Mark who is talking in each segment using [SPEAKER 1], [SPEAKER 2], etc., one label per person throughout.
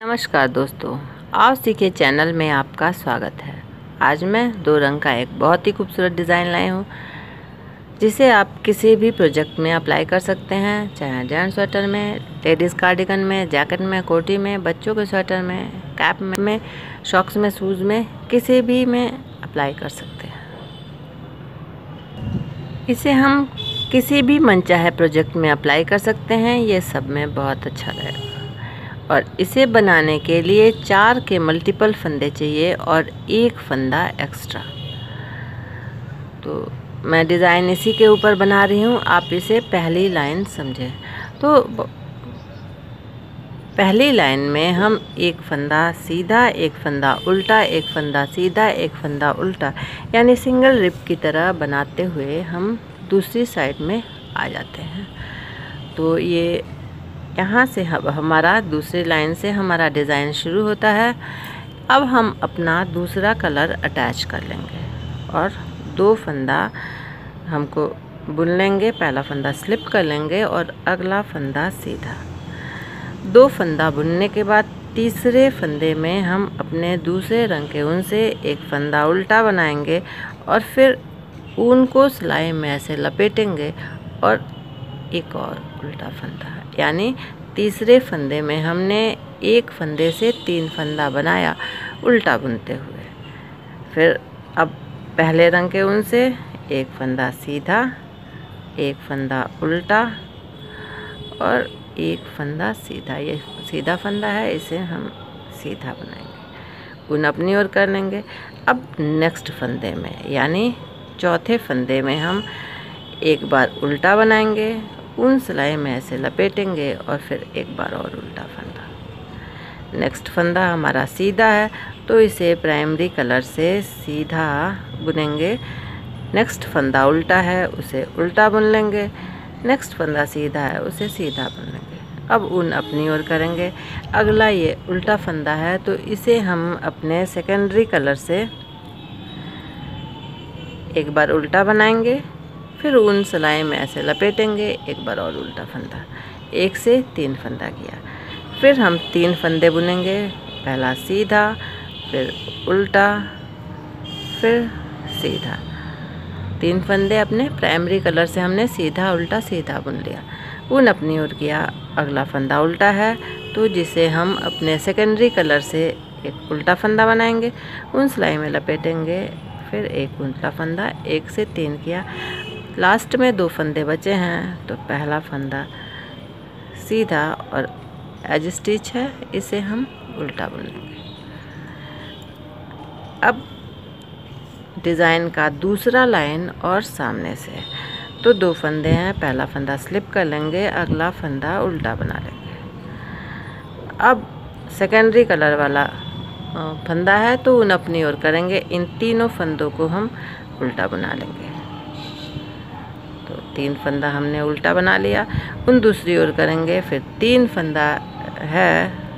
[SPEAKER 1] नमस्कार दोस्तों आओ सीखे चैनल में आपका स्वागत है। आज मैं दो रंग का एक बहुत ही खूबसूरत डिज़ाइन लाई हूँ जिसे आप किसी भी प्रोजेक्ट में अप्लाई कर सकते हैं चाहे जेंट्स स्वेटर में लेडीज़ कार्डिगन में जैकेट में कोटी में बच्चों के स्वेटर में कैप में, शॉक्स में शूज़ में किसी भी में अप्लाई कर सकते हैं। इसे हम किसी भी मनचाहे प्रोजेक्ट में अप्लाई कर सकते हैं ये सब में बहुत अच्छा रहेगा। और इसे बनाने के लिए चार के मल्टीपल फंदे चाहिए और एक फंदा एक्स्ट्रा तो मैं डिज़ाइन इसी के ऊपर बना रही हूँ, आप इसे पहली लाइन समझें। तो पहली लाइन में हम एक फंदा सीधा, एक फंदा उल्टा, एक फंदा सीधा, एक फंदा उल्टा, यानी सिंगल रिप की तरह बनाते हुए हम दूसरी साइड में आ जाते हैं। तो ये यहाँ से हमारा दूसरी लाइन से हमारा डिज़ाइन शुरू होता है। अब हम अपना दूसरा कलर अटैच कर लेंगे और दो फंदा हमको बुन लेंगे, पहला फंदा स्लिप कर लेंगे और अगला फंदा सीधा। दो फंदा बुनने के बाद तीसरे फंदे में हम अपने दूसरे रंग के ऊन से एक फंदा उल्टा बनाएँगे और फिर ऊन को सिलाई में ऐसे लपेटेंगे और एक और उल्टा फंदा। यानी तीसरे फंदे में हमने एक फंदे से तीन फंदा बनाया, उल्टा बुनते हुए। फिर अब पहले रंग के ऊन से एक फंदा सीधा, एक फंदा उल्टा और एक फंदा सीधा। ये सीधा फंदा है, इसे हम सीधा बनाएँगे ऊन अपनी ओर कर लेंगे। अब नेक्स्ट फंदे में, यानी चौथे फंदे में हम एक बार उल्टा बनाएँगे उन सिलाई में ऐसे लपेटेंगे और फिर एक बार और उल्टा फंदा। नेक्स्ट फंदा हमारा सीधा है तो इसे प्राइमरी कलर से सीधा बुनेंगे। नेक्स्ट फंदा उल्टा है, उसे उल्टा बुन लेंगे। नेक्स्ट फंदा सीधा है, उसे सीधा बुन लेंगे। अब ऊन अपनी ओर करेंगे। अगला ये उल्टा फंदा है तो इसे हम अपने सेकेंडरी कलर से एक बार उल्टा बनाएँगे। फिर उन सिलाई में ऐसे लपेटेंगे, एक बार और उल्टा फंदा। एक से तीन फंदा किया। फिर हम तीन फंदे बुनेंगे, पहला सीधा, फिर उल्टा, फिर सीधा। तीन फंदे अपने प्राइमरी कलर से हमने सीधा, उल्टा, सीधा बुन लिया। ऊन अपनी ओर किया, अगला फंदा उल्टा है तो जिसे हम अपने सेकेंडरी कलर से एक उल्टा फंदा बनाएँगे। उन सिलाई में लपेटेंगे, फिर एक उल्टा फंदा, एक से तीन किया। लास्ट में दो फंदे बचे हैं तो पहला फंदा सीधा और एज स्टिच है, इसे हम उल्टा बुनेंगे अब डिज़ाइन का दूसरा लाइन और सामने से। तो दो फंदे हैं, पहला फंदा स्लिप कर लेंगे, अगला फंदा उल्टा बना लेंगे। अब सेकेंडरी कलर वाला फंदा है तो उन अपनी ओर करेंगे। इन तीनों फंदों को हम उल्टा बना लेंगे। तीन फंदा हमने उल्टा बना लिया। उन दूसरी ओर करेंगे, फिर तीन फंदा है।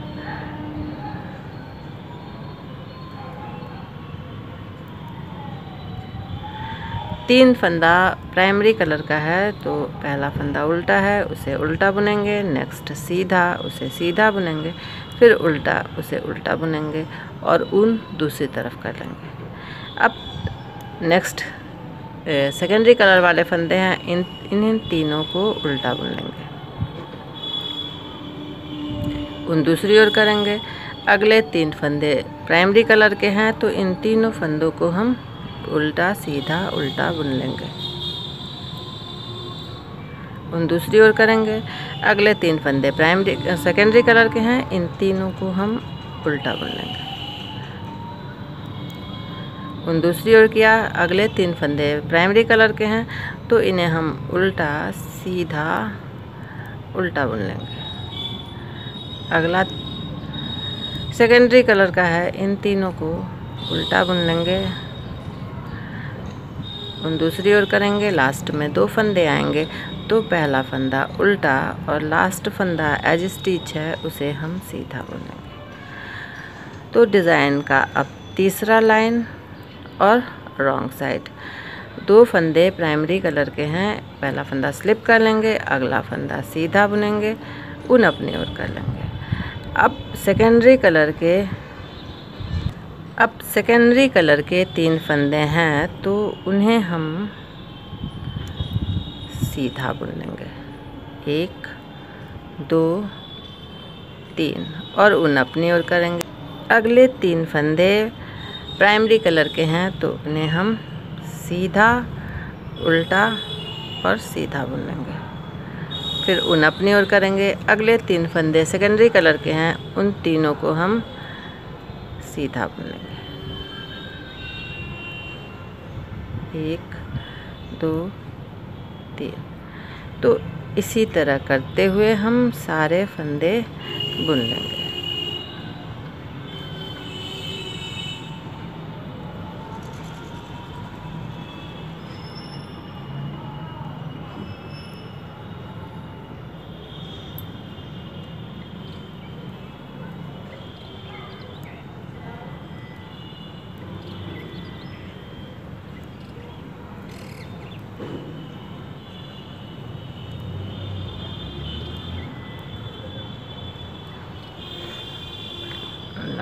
[SPEAKER 1] तीन फंदा प्राइमरी कलर का है तो पहला फंदा उल्टा है, उसे उल्टा बुनेंगे नेक्स्ट सीधा, उसे सीधा बुनेंगे, फिर उल्टा, उसे उल्टा बुनेंगे और ऊन दूसरी तरफ़ कर लेंगे। अब नेक्स्ट सेकेंडरी कलर वाले फंदे हैं, इन इन तीनों को उल्टा बुन लेंगे। उन दूसरी ओर करेंगे। अगले तीन फंदे प्राइमरी कलर के हैं तो इन तीनों फंदों को हम उल्टा, सीधा, उल्टा बुन लेंगे। उन दूसरी ओर करेंगे। अगले तीन फंदे प्राइमरी सेकेंडरी कलर के हैं, इन तीनों को हम उल्टा बुन लेंगे। दूसरी ओर किया, अगले तीन फंदे प्राइमरी कलर के हैं तो इन्हें हम उल्टा सीधा उल्टा बुन लेंगे। अगला सेकेंडरी कलर का है, इन तीनों को उल्टा बुन लेंगे। उन दूसरी ओर करेंगे लास्ट में दो फंदे आएँगे तो पहला फंदा उल्टा और लास्ट फंदा एज स्टिच है, उसे हम सीधा बुनेंगे। तो डिज़ाइन का अब तीसरा लाइन और रॉन्ग साइड दो फंदे प्राइमरी कलर के हैं. पहला फंदा स्लिप कर लेंगे, अगला फंदा सीधा बुनेंगे, उन अपनी ओर कर लेंगे. अब सेकेंडरी कलर के, अब सेकेंडरी कलर के तीन फंदे हैं तो उन्हें हम सीधा बुन लेंगे. एक, दो, तीन और उन अपनी ओर करेंगे. अगले तीन फंदे प्राइमरी कलर के हैं तो उन्हें हम सीधा, उल्टा और सीधा बुन लेंगे। फिर उन अपनी ओर करेंगे। अगले तीन फंदे सेकेंडरी कलर के हैं, उन तीनों को हम सीधा बुन लेंगे। एक, दो, तीन। तो इसी तरह करते हुए हम सारे फंदे बुन लेंगे।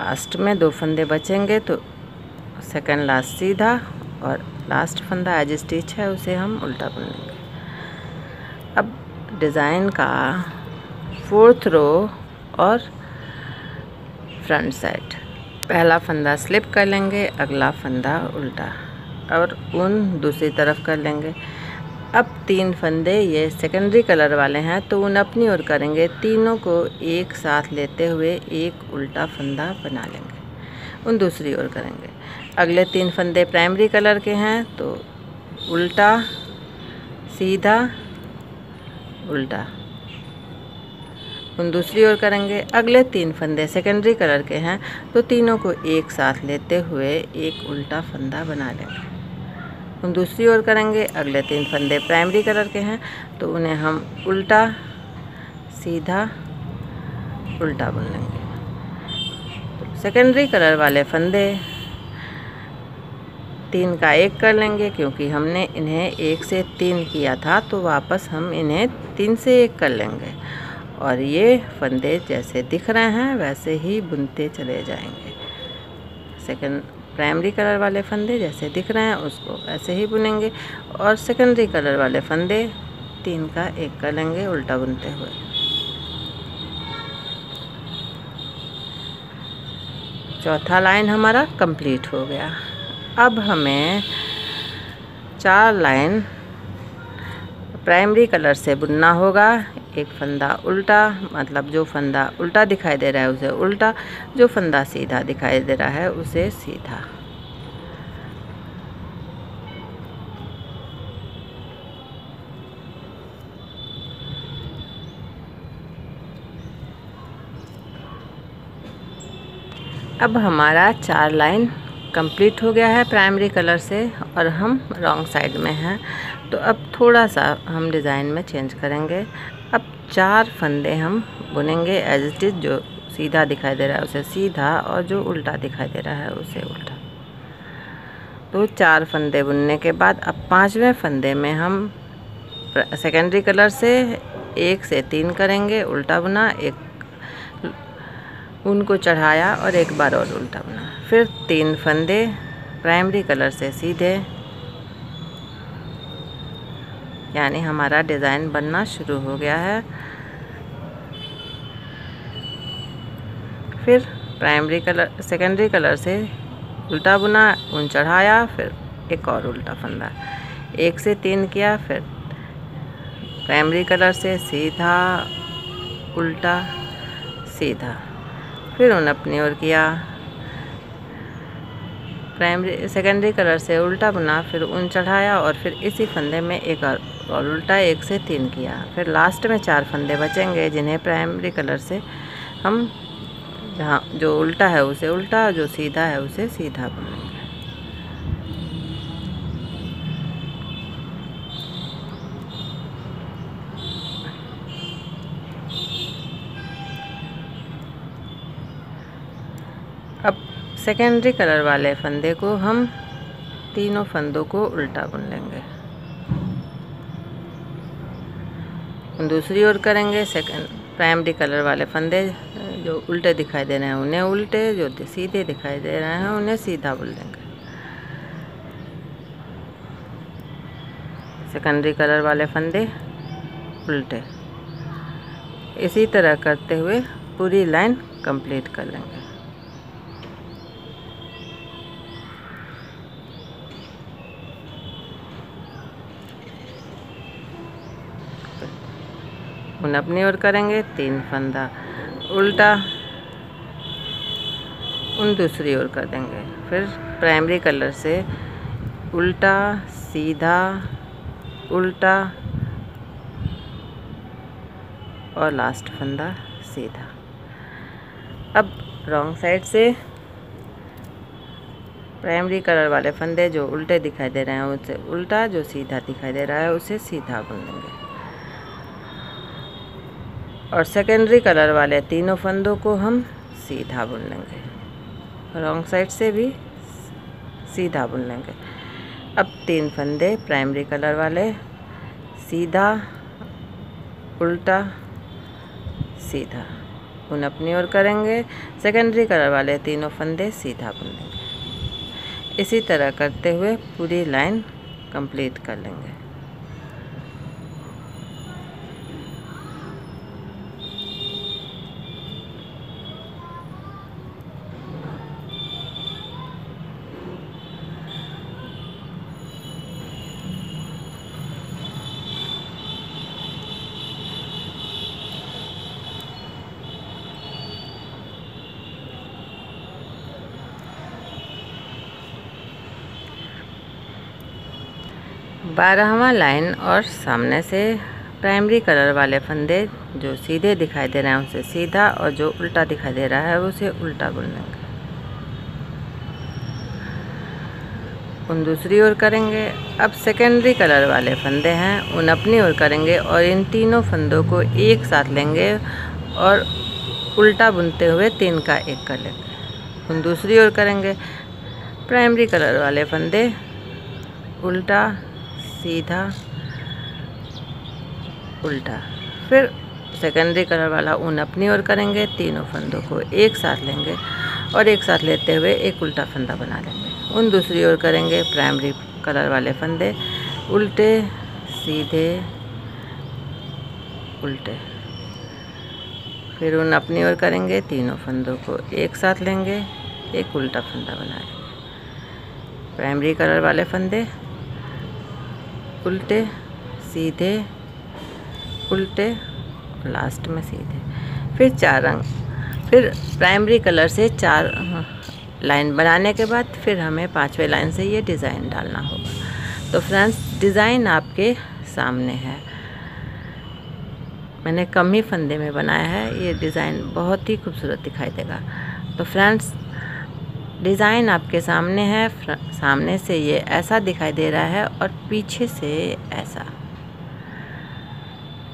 [SPEAKER 1] लास्ट में दो फंदे बचेंगे तो सेकंड लास्ट सीधा और लास्ट फंदा एज स्टिच है, उसे हम उल्टा बुन लेंगे। अब डिज़ाइन का फोर्थ रो और फ्रंट साइड। पहला फंदा स्लिप कर लेंगे, अगला फंदा उल्टा और उन दूसरी तरफ़ कर लेंगे। अब तीन फंदे ये सेकेंडरी कलर वाले हैं तो उन अपनी ओर करेंगे। तीनों को एक साथ लेते हुए एक उल्टा फंदा बना लेंगे। उन दूसरी ओर करेंगे। अगले तीन फंदे प्राइमरी कलर के हैं तो उल्टा, सीधा, उल्टा। उन दूसरी ओर करेंगे। अगले तीन फंदे सेकेंडरी कलर के हैं तो तीनों को एक साथ लेते हुए एक उल्टा फंदा बना लेंगे। हम दूसरी ओर करेंगे। अगले तीन फंदे प्राइमरी कलर के हैं तो उन्हें हम उल्टा, सीधा, उल्टा बुन लेंगे सेकेंडरी कलर वाले फंदे तीन का एक कर लेंगे, क्योंकि हमने इन्हें एक से तीन किया था तो वापस हम इन्हें तीन से एक कर लेंगे। और ये फंदे जैसे दिख रहे हैं, वैसे ही बुनते चले जाएँगे। सेकंड प्राइमरी कलर वाले फंदे जैसे दिख रहे हैं, उसको ऐसे ही बुनेंगे। और सेकेंडरी कलर वाले फंदे, तीन का एक कर लेंगे उल्टा बुनते हुए। चौथा लाइन हमारा कंप्लीट हो गया। अब हमें चार लाइन प्राइमरी कलर से बुनना होगा। एक फंदा उल्टा मतलब जो फंदा उल्टा दिखाई दे रहा है, उसे उल्टा, जो फंदा सीधा दिखाई दे रहा है, उसे सीधा। अब हमारा चार लाइन कंप्लीट हो गया है प्राइमरी कलर से और हम रॉन्ग साइड में हैं। तो अब थोड़ा सा हम डिज़ाइन में चेंज करेंगे। चार फंदे हम बुनेंगे एज इट इज़ जो सीधा दिखाई दे रहा है, उसे सीधा और जो उल्टा दिखाई दे रहा है, उसे उल्टा। तो चार फंदे बुनने के बाद अब पाँचवें फंदे में हम सेकेंडरी कलर से एक से तीन करेंगे, उल्टा बुना, एक उनको चढ़ाया और एक बार और उल्टा बुना। फिर तीन फंदे प्राइमरी कलर से सीधे, यानी हमारा डिज़ाइन बनना शुरू हो गया है। फिर प्राइमरी कलर सेकेंडरी कलर से उल्टा बुना उन चढ़ाया फिर एक और उल्टा फंदा। एक से तीन किया फिर प्राइमरी कलर से सीधा उल्टा सीधा। फिर उन अपनी ओर किया। प्राइमरी सेकेंडरी कलर से उल्टा बुना फिर ऊन चढ़ाया और फिर इसी फंदे में एक और, और उल्टा एक से तीन किया। फिर लास्ट में चार फंदे बचेंगे जिन्हें प्राइमरी कलर से हम जहाँ जो उल्टा है उसे उल्टा, जो सीधा है उसे सीधा अब सेकेंडरी कलर वाले फंदे को हम तीनों फंदों को उल्टा बुन लेंगे। दूसरी ओर करेंगे सेकेंड प्राइमरी कलर वाले फंदे। जो उल्टे दिखाई दे रहे हैं, उन्हें उल्टे, जो सीधे दिखाई दे रहे हैं, उन्हें सीधा बोल देंगे। सेकेंडरी कलर वाले फंदे, उल्टे। इसी तरह करते हुए पूरी लाइन कंप्लीट कर लेंगे। उन अपनी ओर करेंगे, तीन फंदा। उल्टा, उन दूसरी ओर कर देंगे। फिर प्राइमरी कलर से उल्टा, सीधा, उल्टा, और लास्ट फंदा, सीधा। अब रॉन्ग साइड से प्राइमरी कलर वाले फंदे जो उल्टे दिखाई दे रहे हैं उसे उल्टा जो सीधा दिखाई दे रहा है, उसे सीधा बुन देंगे। और सेकेंडरी कलर वाले तीनों फंदों को हम सीधा बुन लेंगे। रॉन्ग साइड से भी सीधा बुन लेंगे। अब तीन फंदे प्राइमरी कलर वाले, सीधा, उल्टा, सीधा उन अपनी ओर करेंगे। सेकेंडरी कलर वाले तीनों फंदे सीधा बुन लेंगे। इसी तरह करते हुए पूरी लाइन कंप्लीट कर लेंगे। बारहवा लाइन और सामने से प्राइमरी कलर वाले फंदे जो सीधे दिखाई दे रहे हैं उसे सीधा और जो उल्टा दिखाई दे रहा है उसे उल्टा बुन लेंगे उन दूसरी ओर करेंगे। अब सेकेंडरी कलर वाले फंदे हैं, उन अपनी ओर करेंगे और इन तीनों फंदों को एक साथ लेंगे और उल्टा बुनते हुए तीन का एक कर लेंगे उन दूसरी ओर करेंगे। प्राइमरी कलर वाले फंदे, उल्टा सीधा उल्टा। फिर सेकेंडरी कलर वाला ऊन अपनी ओर करेंगे, तीनों फंदों को एक साथ लेंगे और एक साथ लेते हुए एक उल्टा फंदा बना लेंगे। उन दूसरी ओर करेंगे प्राइमरी कलर वाले फंदे, उल्टे, सीधे, उल्टे। फिर उन अपनी ओर करेंगे, तीनों फंदों को एक साथ लेंगे, एक उल्टा फंदा बना लेंगे। प्राइमरी कलर वाले फंदे उल्टे, सीधे, उल्टे लास्ट में सीधे। फिर चार रंग। फिर प्राइमरी कलर से चार लाइन बनाने के बाद फिर हमें पाँचवें लाइन से ये डिज़ाइन डालना होगा। तो फ्रेंड्स डिज़ाइन आपके सामने है। मैंने कम ही फंदे में बनाया है। ये डिज़ाइन बहुत ही खूबसूरत दिखाई देगा। तो फ्रेंड्स डिज़ाइन आपके सामने है सामने से ये ऐसा दिखाई दे रहा है और पीछे से ऐसा।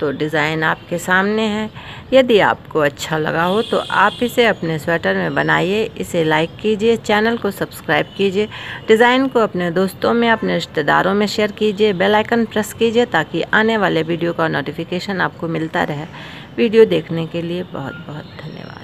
[SPEAKER 1] तो डिज़ाइन आपके सामने है। यदि आपको अच्छा लगा हो तो आप इसे अपने स्वेटर में बनाइए, इसे लाइक कीजिए, चैनल को सब्सक्राइब कीजिए, डिज़ाइन को अपने दोस्तों में, अपने रिश्तेदारों में शेयर कीजिए, बेल आइकन प्रेस कीजिए ताकि आने वाले वीडियो का नोटिफिकेशन आपको मिलता रहे। वीडियो देखने के लिए बहुत बहुत धन्यवाद।